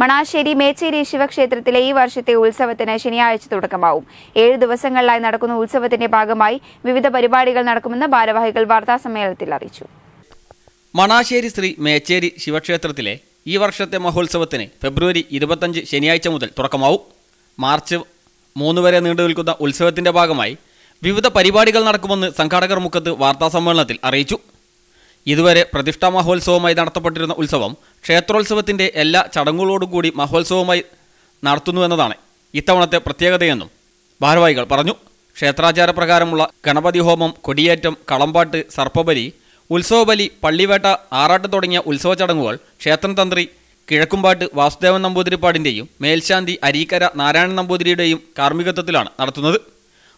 മണാശ്ശേരി മേച്ചേരി ശിവക്ഷേത്രത്തിലെ ഈ വർഷത്തെ ഉത്സവത്തിന് ശനിയാഴ്ച തുടക്കമാവും. ഏഴ് ദിവസങ്ങളിലായി നടക്കുന്ന ഉത്സവത്തിന്റെ ഭാഗമായി വിവിധ പരിപാടികൾ നടക്കുമെന്ന് ഭാരവാഹികൾ വാർത്താസമ്മേളനത്തിൽ അറിയിച്ചു. മണാശ്ശേരി ശ്രീ മേച്ചേരി ശിവക്ഷേത്രത്തിലെ ഈ വർഷത്തെ മഹോത്സവത്തിന് ഫെബ്രുവരി ഇരുപത്തഞ്ച് ശനിയാഴ്ച മുതൽ തുടക്കമാവും. മാർച്ച് മൂന്ന് വരെ നീണ്ടു നിൽക്കുന്ന ഉത്സവത്തിന്റെ ഭാഗമായി വിവിധ പരിപാടികൾ നടക്കുമെന്ന് സംഘാടകർ മുഖത്ത് വാർത്താസമ്മേളനത്തിൽ അറിയിച്ചു. ഇതുവരെ പ്രതിഷ്ഠാ മഹോത്സവമായി നടത്തപ്പെട്ടിരുന്ന ഉത്സവം ക്ഷേത്രോത്സവത്തിന്റെ എല്ലാ ചടങ്ങുകളോടും കൂടി മഹോത്സവമായി നടത്തുന്നുവെന്നതാണ് ഇത്തവണത്തെ പ്രത്യേകതയെന്നും ഭാരവാഹികൾ പറഞ്ഞു. ക്ഷേത്രാചാരപ്രകാരമുള്ള ഗണപതി ഹോമം കൊടിയേറ്റം കളമ്പാട്ട് സർപ്പബലി ഉത്സവബലി പള്ളിവേട്ട ആറാട്ട് തുടങ്ങിയ ഉത്സവ ചടങ്ങുകൾ ക്ഷേത്രം തന്ത്രി കിഴക്കുംപാട്ട് വാസുദേവൻ നമ്പൂതിരിപ്പാടിന്റെയും മേൽശാന്തി അരീക്കര നാരായണൻ നമ്പൂതിരിയുടെയും കാർമ്മികത്വത്തിലാണ് നടത്തുന്നത്.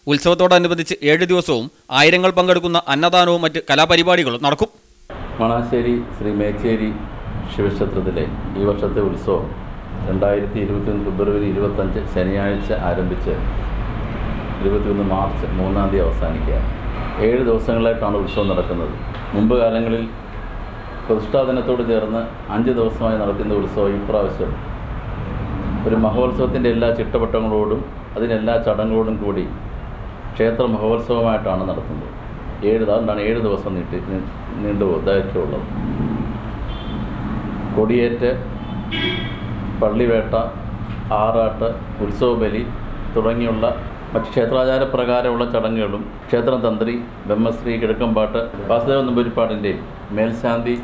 ഉത്സവത്തോടനുബന്ധിച്ച് ഏഴ് ദിവസവും ആയിരങ്ങൾ പങ്കെടുക്കുന്ന അന്നദാനവും മറ്റ് കലാപരിപാടികളും നടക്കും. മണാശ്ശേരി ശ്രീ മേച്ചേരി ശിവക്ഷേത്രത്തിലെ ഈ വർഷത്തെ ഉത്സവം രണ്ടായിരത്തി ഇരുപത്തിയൊന്ന് ഫെബ്രുവരി ഇരുപത്തഞ്ച് ശനിയാഴ്ച ആരംഭിച്ച് ഇരുപത്തിയൊന്ന് മാർച്ച് മൂന്നാം തീയതി അവസാനിക്കുകയാണ്. ഏഴ് ദിവസങ്ങളായിട്ടാണ് ഉത്സവം നടക്കുന്നത്. മുമ്പ് കാലങ്ങളിൽ പ്രതിഷ്ഠാദിനത്തോട് ചേർന്ന് അഞ്ച് ദിവസമായി നടക്കുന്ന ഉത്സവം ഇപ്രാവശ്യം. ഒരു മഹോത്സവത്തിന്റെ എല്ലാ ചിട്ടവട്ടങ്ങളോടും അതിനെല്ലാ ചടങ്ങുകളോടും കൂടി ക്ഷേത്ര മഹോത്സവമായിട്ടാണ് നടത്തുന്നത്. ഏഴ് അതുകൊണ്ടാണ് ഏഴ് ദിവസം നീട്ടി നീണ്ടു ദൈർഘ്യമുള്ളത്. കൊടിയേറ്റ് പള്ളിവേട്ട ആറാട്ട് ഉത്സവബലി തുടങ്ങിയുള്ള മറ്റ് ക്ഷേത്രാചാരപ്രകാരമുള്ള ചടങ്ങുകളും ക്ഷേത്രം തന്ത്രി ബ്രഹ്മശ്രീ കിഴക്കമ്പാട്ട് വാസുദേവ നമ്പൂരിപ്പാടിന്റെയും മേൽശാന്തി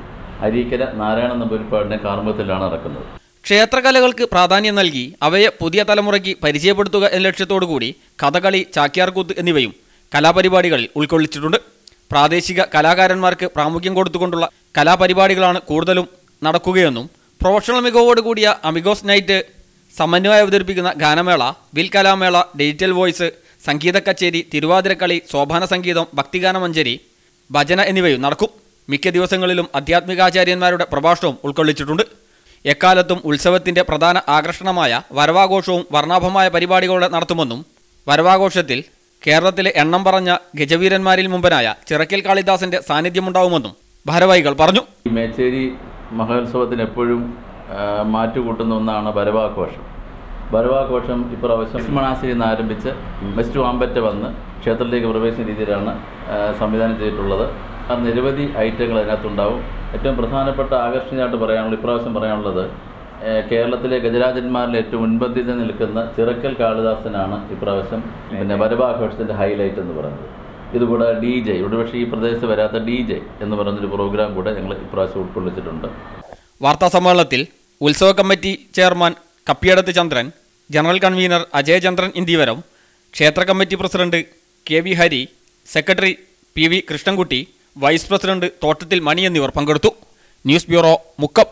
അരീക്കര നാരായണ നമ്പൂരിപ്പാടിന്റെ കാർമ്മത്തിലാണ് നടക്കുന്നത്. ക്ഷേത്രകലകൾക്ക് പ്രാധാന്യം നൽകി അവയെ പുതിയ തലമുറയ്ക്ക് പരിചയപ്പെടുത്തുക എന്ന ലക്ഷ്യത്തോടുകൂടി കഥകളി ചാക്യാർകൂത്ത് എന്നിവയും കലാപരിപാടികളിൽ ഉൾക്കൊള്ളിച്ചിട്ടുണ്ട്. പ്രാദേശിക കലാകാരന്മാർക്ക് പ്രാമുഖ്യം കൊടുത്തുകൊണ്ടുള്ള കലാപരിപാടികളാണ് കൂടുതലും നടക്കുകയെന്നും പ്രൊഫഷണൽ മികവോടുകൂടിയ അമിഗോസ് നൈറ്റ് സമന്വയം അവതരിപ്പിക്കുന്ന ഗാനമേള വിൽ കലാമേള ഡിജിറ്റൽ വോയിസ് സംഗീത കച്ചേരി തിരുവാതിരക്കളി സോഭാന സംഗീതം ഭക്തിഗാനമഞ്ജരി ഭജന എന്നിവയും നടക്കും. മിക്ക ദിവസങ്ങളിലും ആധ്യാത്മികാചാര്യന്മാരുടെ പ്രഭാഷണവും ഉൾക്കൊള്ളിച്ചിട്ടുണ്ട്. എക്കാലത്തും ഉത്സവത്തിന്റെ പ്രധാന ആകർഷണമായ വരവാഘോഷവും വർണാഭമായ പരിപാടികളോടെ നടത്തുമെന്നും വരവാഘോഷത്തിൽ കേരളത്തിലെ എണ്ണം പറഞ്ഞ ഗജവീരന്മാരിൽ മുമ്പനായ ചിറക്കൽ കാളിദാസന്റെ സാന്നിധ്യമുണ്ടാവുമെന്നും ഭാരവാഹികൾ പറഞ്ഞു. മേച്ചേരി മഹോത്സവത്തിന് എപ്പോഴും മാറ്റുകൂട്ടുന്ന ഒന്നാണ് ഭരവാഘോഷം. ഭരവാഘോഷം ഇപ്രാവശ്യം മണാശ്ശേരി നിന്ന് ആരംഭിച്ച് വെസ്റ്റ് വാമ്പറ്റ വന്ന് ക്ഷേത്രത്തിലേക്ക് പ്രവേശിക്കുന്ന രീതിയിലാണ് സംവിധാനം ചെയ്തിട്ടുള്ളത്. നിരവധി ഐറ്റങ്ങൾ അതിനകത്തുണ്ടാവും. ഏറ്റവും പ്രധാനപ്പെട്ട ആകർഷണീയമായിട്ട് പറയാനുള്ളത് ഇപ്രാവശ്യം പറയാനുള്ളത് കേരളത്തിലെ ഗജരാജന്മാരിൽ ഏറ്റവും മുൻപന്തിയിൽ നിൽക്കുന്ന ചിറക്കൽ കാളിദാസനാണ് ഇപ്രാവശ്യം പിന്നെ വരവാഘോഷത്തിന്റെ ഹൈലൈറ്റ് എന്ന് പറയുന്നത്. ഇതുകൂടാതെ ഡി ജെ ഇവിടെ പക്ഷേ ഈ പ്രദേശത്ത് വരാത്ത ഡി ജെ എന്ന് പറയുന്നൊരു പ്രോഗ്രാം കൂടെ ഞങ്ങൾ ഇപ്രാവശ്യം ഉൾക്കൊള്ളിച്ചിട്ടുണ്ട്. വാർത്താ സമ്മേളനത്തിൽ ഉത്സവ committee chairman Kappiyadath Chandran general convener Ajayachandran Indivaram ക്ഷേത്ര committee president K V Hari secretary P V Krishnankutty vice president Thottathil Mani എന്നിവർ പങ്കെടുത്തു. News bureau Mukkam.